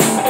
you.